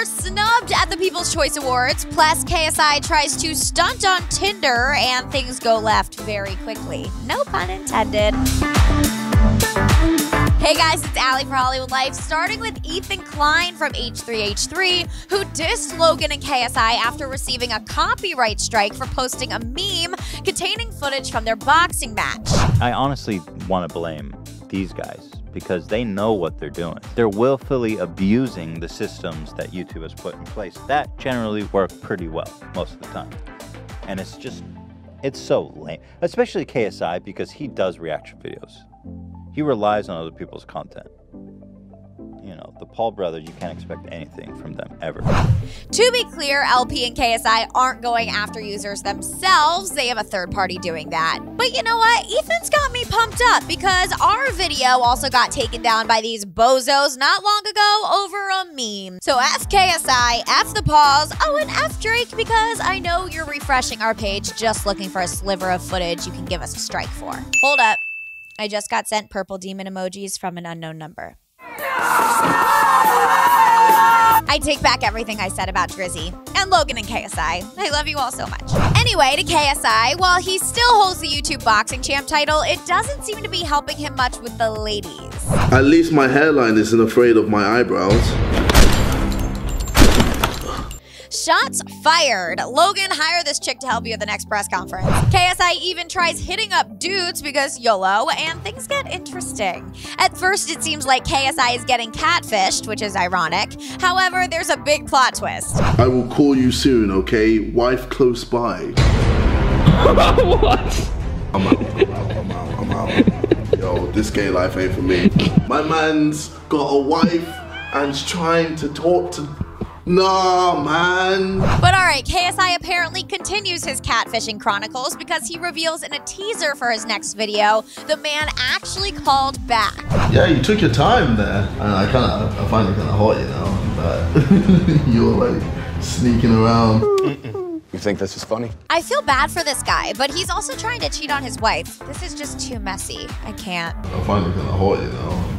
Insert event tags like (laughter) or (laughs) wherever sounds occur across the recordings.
are snubbed at the People's Choice Awards, plus KSI tries to stunt on Tinder and things go left very quickly. No pun intended. Hey guys, it's Ali for Hollywood Life, starting with Ethan Klein from H3H3, who dissed Logan and KSI after receiving a copyright strike for posting a meme containing footage from their boxing match. I honestly want to blame these guys because they know what they're doing. They're willfully abusing the systems that YouTube has put in place that generally work pretty well most of the time. And it's just, it's so lame, especially KSI because he does reaction videos. He relies on other people's content. Know, the Paul brothers, you can't expect anything from them ever. To be clear, LP and KSI aren't going after users themselves. They have a third party doing that. But you know what? Ethan's got me pumped up because our video also got taken down by these bozos not long ago over a meme. So F KSI, F the Pauls, oh, and F Drake because I know you're refreshing our page just looking for a sliver of footage you can give us a strike for. Hold up. I just got sent purple demon emojis from an unknown number. I take back everything I said about Drizzy and Logan and KSI. I love you all so much. Anyway, to KSI, while he still holds the YouTube boxing champ title, it doesn't seem to be helping him much with the ladies. At least my hairline isn't afraid of my eyebrows. Shots fired. Logan, hire this chick to help you at the next press conference. KSI even tries hitting up dudes because YOLO, and things get interesting. At first, it seems like KSI is getting catfished, which is ironic. However, there's a big plot twist. I will call you soon, okay? Wife close by. (laughs) what? I'm out, I'm out, I'm out, I'm out. Yo, this gay life ain't for me. My man's got a wife and's trying to talk to Nah, man. But alright, KSI apparently continues his catfishing chronicles because he reveals in a teaser for his next video the man actually called back. Yeah, you took your time there. And I kind of, I find it kind of hot, you know, but (laughs) you're like sneaking around. You think this is funny? I feel bad for this guy, but he's also trying to cheat on his wife. This is just too messy. I can't. I find it kind of hot, you know.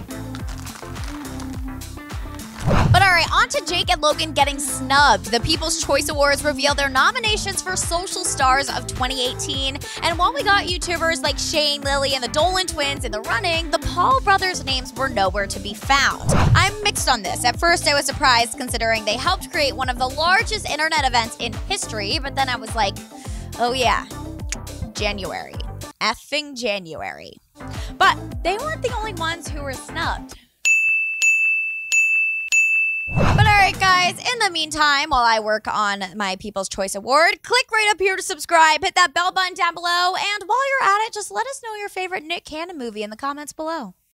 But all right, on to Jake and Logan getting snubbed. The People's Choice Awards reveal their nominations for Social Stars of 2018. And while we got YouTubers like Shane, Lily, and the Dolan twins in the running, the Paul brothers' names were nowhere to be found. I'm mixed on this. At first, I was surprised considering they helped create one of the largest internet events in history, but then I was like, oh yeah, January. Effing January. But they weren't the only ones who were snubbed. Guys, in the meantime, while I work on my People's Choice Award, click right up here to subscribe, hit that bell button down below, and while you're at it, just let us know your favorite Nick Cannon movie in the comments below.